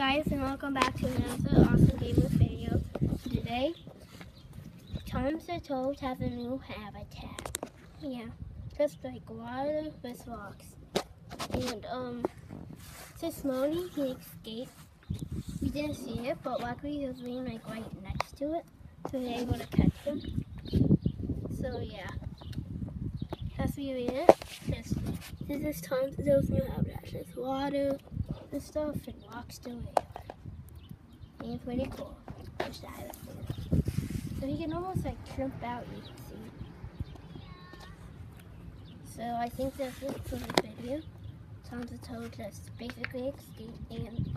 guys and welcome back to another awesome gamer video. Today, Tom the Toad have a new habitat. Yeah, just like water with rocks. And um, this morning he escaped. We didn't see it, but luckily he was being like right next to it, so we were able to catch him. So yeah, that's really it. This, this is Tom the Toad's new habitat. There's water and stuff and walks it. And pretty cool. So you can almost like shrimp out, you can see. So I think that's it for the video. Tom the Toad just basically escaped and.